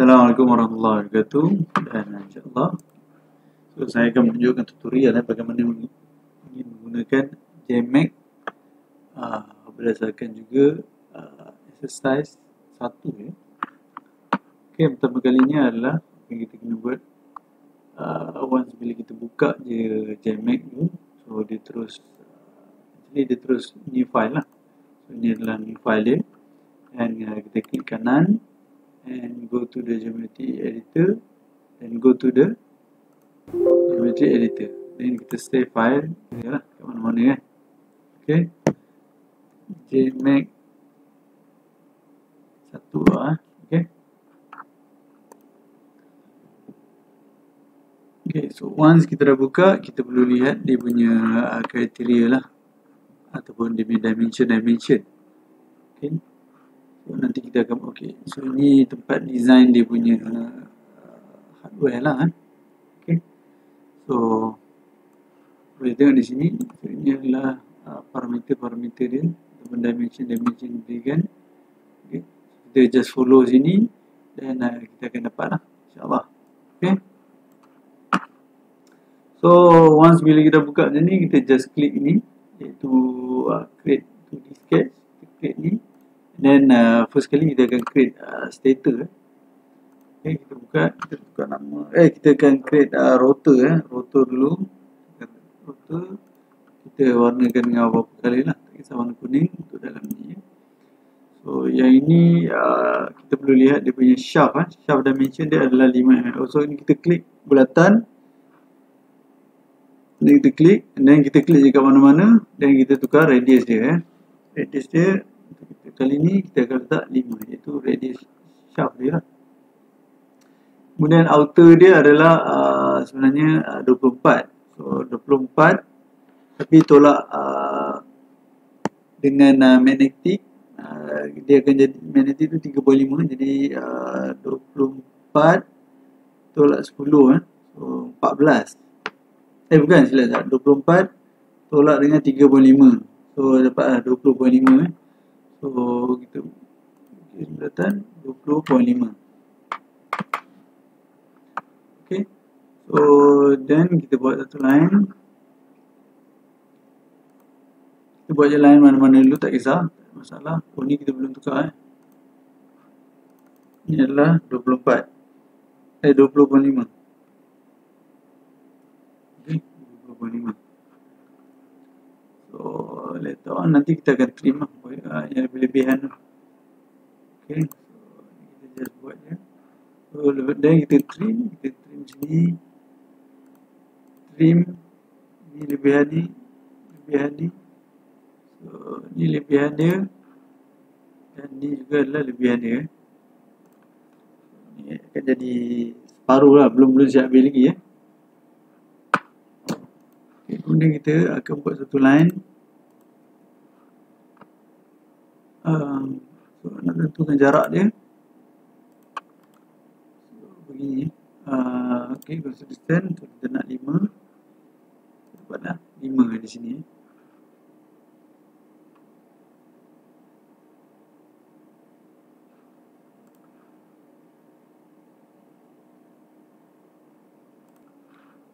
Assalamualaikum warahmatullahi wabarakatuh. Dan insyaAllah so, saya akan menunjukkan tutorial eh, bagaimana ingin menggunakan JMac uh, berdasarkan juga uh, exercise satu ya. Okay, pertama kalinya adalah yang kita kena buat uh, once bila kita buka je JMac tu so dia terus uh, dia terus new file lah. So ini adalah new file dia. And uh, kita klik kanan and go to the geometry editor. And go to the geometry editor. Then kita save file. Ya lah kat mana-mana kan okay. Jmac satu lah okay. Okay so once kita dah buka kita perlu lihat dia punya uh, kriteria lah. Ataupun dia punya dimension dimension okay So, nanti kita akan okey. So ini tempat design dia punya uh, hardware lah kan. Okey. So boleh tengok di sini. So, ini adalah uh, parameter-parameter dia ataupun dimension-dimension dia kan. Okay. Kita just follow sini dan uh, kita akan dapat lah insyaAllah. Okay. So once bila kita buka macam ni kita just klik ni iaitu uh, create 2D sketch. Kita klik ni then uh, first kali kita akan create uh, stator eh. Okay, kita buka, kita buka nama. Eh, kita akan create uh, rotor eh. Rotor dulu. Rotor. Kita warnakan dengan apa-apa kali lah. Tak kisah warna kuning untuk dalam ni. Eh. So, yang ini uh, kita perlu lihat dia punya shaft eh. Shaft dimension dia adalah 5 mm. So, ini kita klik bulatan. Dan kita klik. Dan kita klik dekat mana-mana. Dan kita tukar radius dia eh. Radius dia kali ni kita akan letak 5 iaitu radius shaft dia lah. Kemudian outer dia adalah uh, sebenarnya uh, 24. So 24 tapi tolak uh, dengan uh, magnetic uh, dia akan jadi magnetic tu 3.5 jadi uh, 24 tolak 10 eh. So 14. Eh bukan silap 24 tolak dengan 3.5. So dapat uh, 20.5 eh. So kita jumlatan 20.5 Okay So then kita buat satu line. Kita buat je line mana-mana dulu tak kisah. Tak Masalah. Oh ni kita belum tukar eh. Ini adalah 24 Eh 20.5 Okay 20.5 So later on. Nanti kita akan trim lah yang lebih-lebihan Okay. So kita just buat je. So then kita trim. Kita trim sini. Trim. Ni lebihan ni. Lebihan ni. So ni lebihan dia. Dan ni juga adalah lebihan dia. Ni akan jadi Separuh lah. Belum belum siap habis lagi Okay, kemudian kita akan buat satu line. Um, so, nak tentukan jarak dia. So, begini. Uh, ok distance so, kita nak 5 dapat dah 5 di sini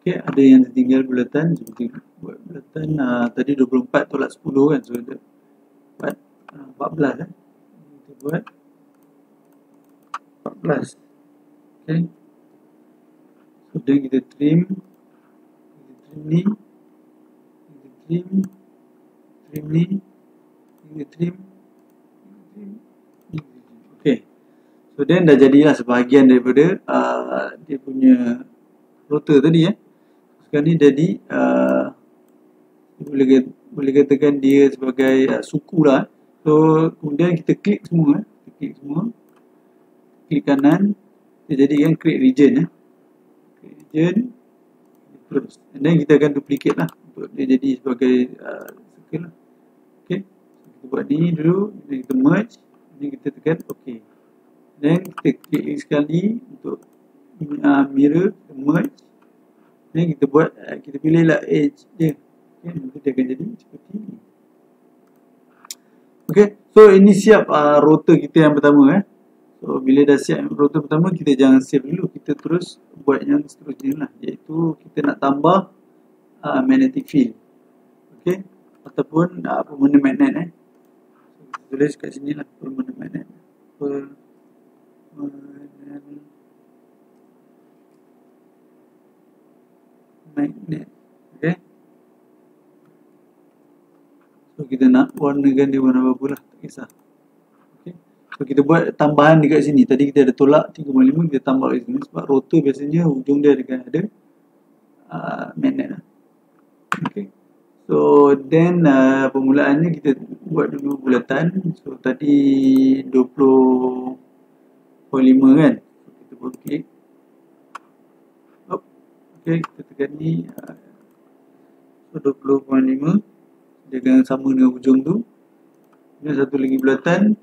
Okay, ada yang tertinggal bulatan seperti buat bulatan uh, tadi 24 tolak 10 kan so ada 4 14 eh. Kita buat 14. Okay. So, then kita trim. Kita trim ni. Kita trim. Trim ni. Kita trim. Okay. So, then dah jadilah sebahagian daripada uh, dia punya rotor tadi eh. Sekarang ni jadi uh, boleh, boleh katakan dia sebagai uh, suku lah. Eh. So kemudian kita klik semua, kita klik semua, klik kanan, dia jadikan create region eh. Create region, terus. And then kita akan duplicate lah untuk dia jadi sebagai uh, circle lah. So, kita buat ni dulu, then kita merge, then kita tekan OK. Then kita klik sekali untuk uh, mirror, merge. Then kita buat, uh, kita pilih lah edge dia. Okay, nanti dia akan jadi seperti ni. Okay, so ini siap uh, rotor kita yang pertama eh. So bila dah siap rotor pertama kita jangan save dulu. Kita terus buat yang seterusnya lah. Iaitu kita nak tambah uh, magnetic field. Okay. Ataupun uh, permanent magnet eh. So, tulis kat sini lah permanent magnet. Permanent magnet. Okay. So kita nak warnakan dia warna apa lah. Tak kisah. So kita buat tambahan dekat sini. Tadi kita ada tolak 3.5 kita tambah kat sini sebab rotor biasanya hujung dia akan ada uh, magnet lah. Okay. So then uh, permulaannya kita buat dulu bulatan. So tadi 20.5 kan. Kita buat klik. Okay kita tekan ni. Uh, so 20.5 dia akan sama dengan hujung tu. Ini satu lagi bulatan.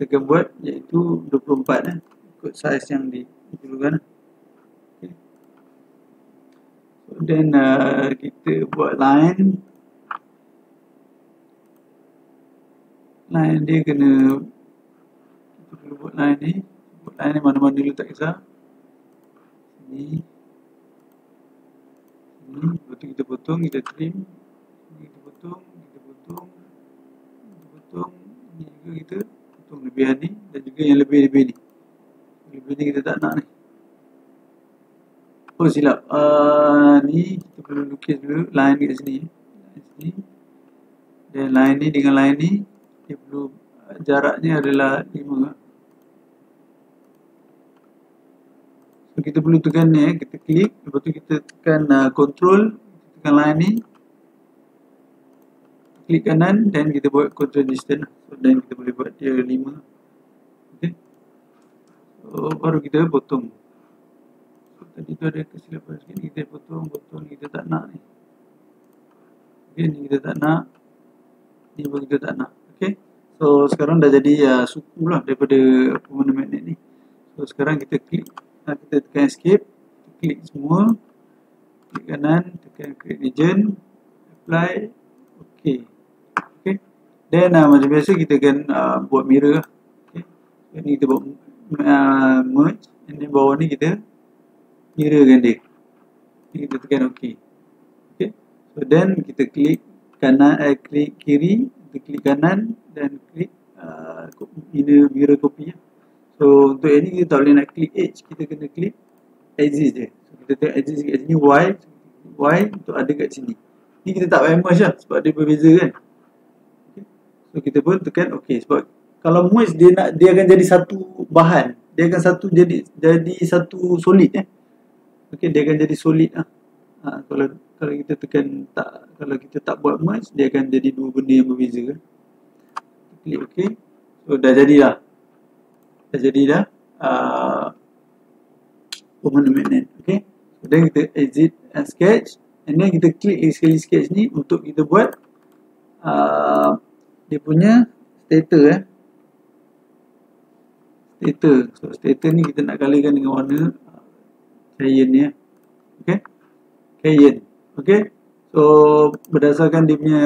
Kita akan buat iaitu 24 eh, ikut saiz yang diperlukan so then uh, kita buat line. Line dia kena kita perlu buat line ni. Buat line ni mana-mana dulu tak kisah. Ni lepas tu kita potong kita trim. Kita potong kita potong kita potong. Ni juga kita hitung lebihan ni dan juga yang lebih-lebih ni lebih ni kita tak nak ni. Oh silap. Uh, ni kita perlu lukis dulu line kat sini line sini. Dan line ni dengan line ni dia perlu jaraknya adalah 5 so kita perlu tekan ni eh. kita klik lepas tu kita tekan uh, control tekan line ni. Klik kanan dan kita buat control distance. So, dan kita boleh buat dia 5 okay. so, baru kita potong. So, tadi tu ada kesilapan sikit. Kita potong potong. Kita tak nak ni. Okay, ni kita tak nak. Ni pun kita tak nak. Okay. so sekarang dah jadi uh, suku lah daripada permanent magnet ni. So sekarang kita klik uh, kita tekan escape klik semua. Klik kanan tekan create region apply okay Then uh, macam biasa kita akan uh, buat mirror. Okay. Ni kita buat uh, merge. And then bawah ni kita mirrorkan dia. Ni Kita tekan OK. Okay. So then kita klik kanan, eh, klik kiri Kita klik kanan dan klik uh, mirror, mirror copy ya. So untuk ini kita tak boleh nak klik edge Kita kena klik axis je so, Kita tengok axis kat sini Y Y untuk ada kat sini Ni kita tak payah merge lah sebab dia berbeza kan So kita pun tekan okey sebab kalau moist dia nak dia akan jadi satu bahan. Dia akan satu jadi jadi satu solid eh. Okey dia akan jadi solid ah. Ha, kalau kalau kita tekan tak kalau kita tak buat moist dia akan jadi dua benda yang berbeza kan. Klik okey. So dah jadilah. Dah jadi dah. Uh, permanent magnet. Okay. So, kita exit and sketch. And then kita klik sekali sketch ni untuk kita buat uh, dia punya stator eh. Stator. So stator ni kita nak kalikan dengan warna cyan ni eh. Okay. Cyan. Okay. So berdasarkan dia punya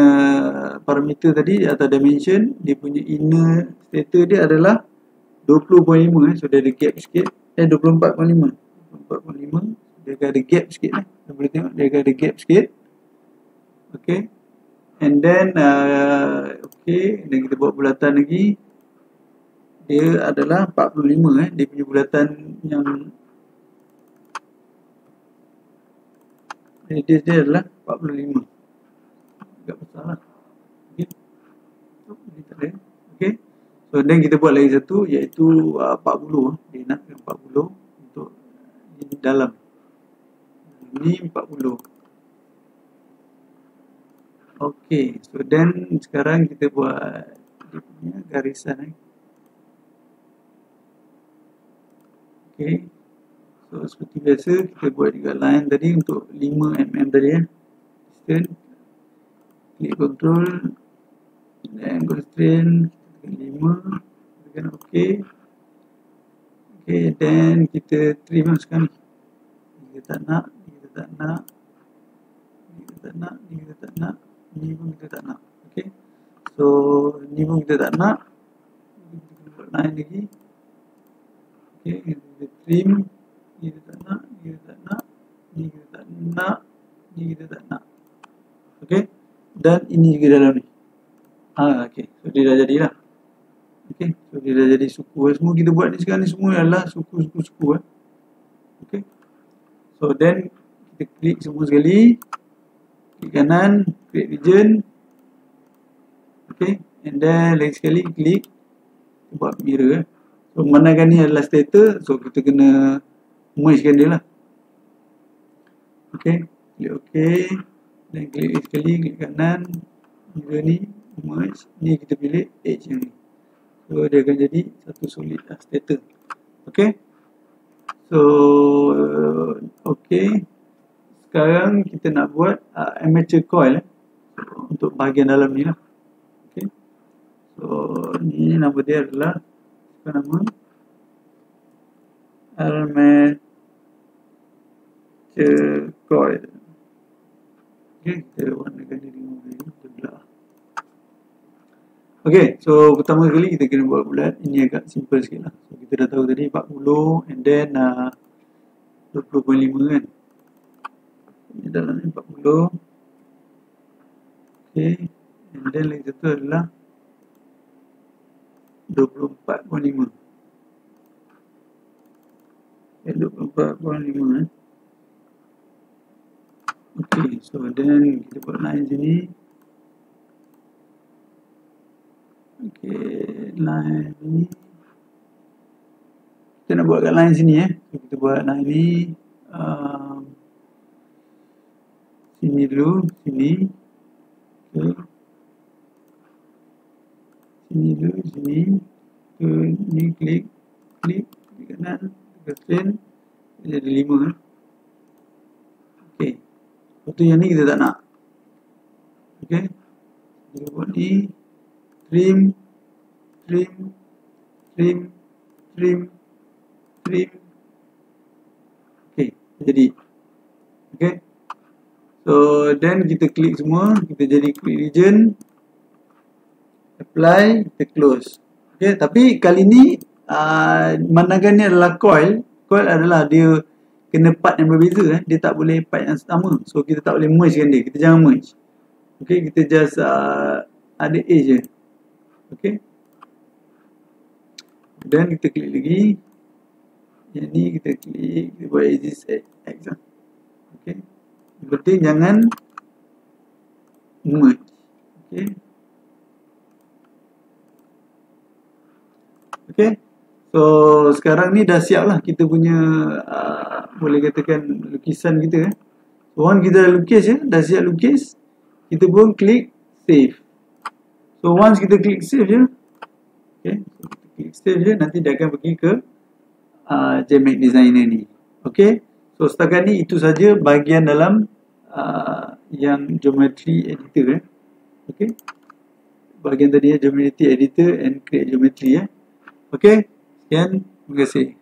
parameter tadi atau dimension, dia punya inner stator dia adalah 20.5 eh. So dia ada gap sikit. Eh 24.5. 24.5. Dia ada gap sikit eh. Kita boleh tengok dia ada gap sikit. Okay and then uh, okay dan kita buat bulatan lagi dia adalah 45 eh dia punya bulatan yang radius dia adalah 45 agak besar lah okay. So, ini tak ada. So then kita buat lagi satu iaitu uh, 40 dia nak 40 untuk ini dalam ini 40 Okey, so then sekarang kita buat punya garisan eh. Okey. So seperti biasa kita buat juga line tadi untuk 5 mm tadi ya. Distance. Klik control dan constraint 5 tekan okey. Okey, then kita trim lah sekarang. Kita tak nak, kita tak nak. Kita tak nak, kita tak nak. Ni pun kita tak nak okey so ni pun kita tak nak. Buat line lagi. Okay kita trim. Ni kita tak nak ni kita tak nak. Ni kita tak nak ni kita tak nak. Okay dan ini juga dalam ni. Ha okay. So dia dah jadilah okay so dia dah jadi suku. Semua kita buat ni sekarang ni semua adalah suku-suku-suku eh. okay. So then kita klik semua sekali. Klik kanan create region. Okay and then lagi sekali klik. Buat mirror eh. so manakan ni adalah status so kita kena mergekan dia lah. Okay klik ok. Dan klik sekali klik kanan. Mirror ni merge. Ni kita pilih edge yang ni so dia akan jadi satu solid lah status. Okay? So okay. Sekarang kita nak buat uh, amateur coil eh, untuk bahagian dalam ni lah. So ni nama dia adalah apa nama? Armature coil. Okay, kita warnakan dia dengan warna sebelah. Okay, so pertama kali kita kena buat bulat. Ini agak simple sikit lah. So kita dah tahu tadi 40 and then uh, 20.5 kan. Ini dalam ni 40. Okay, and then lagi satu adalah 24.5 eh 24.5 eh ok so then kita buat line sini line. Ni kita nak buat kat line sini eh. So, kita buat line ni um, sini dulu sini. Ok sini dulu sini. Ke ni klik klik di kanan ke screen. Jadi lima eh. okey. Lepas tu yang ni kita tak nak. Okey. Kita buat ni trim trim trim trim trim okey jadi okey so then kita klik semua kita jadi klik region apply, kita close. Okay, tapi kali ni uh, mandakan ni adalah coil. Coil adalah dia kena part yang berbeza. Eh. Dia tak boleh part yang sama. So, kita tak boleh merge kan dia. Kita jangan merge. Okay, kita just uh, ada edge je. Okay. Dan kita klik lagi. Yang ni kita klik. Kita buat X lah. Okay. Yang penting jangan merge. Okay. Okay. So sekarang ni dah siap lah kita punya uh, boleh katakan lukisan kita eh. Once kita dah lukis ya, dah siap lukis, kita pun klik save. So once kita klik save je, okay, klik save je, nanti dia akan pergi ke uh, JMake Designer ni. Okay, so setakat ni itu saja bahagian dalam uh, yang geometry editor eh. Okay, bahagian tadi ya geometry editor and create geometry ya. Eh. Okey, sekian. Terima kasih.